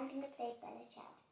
I'm gonna play Bella Ciao.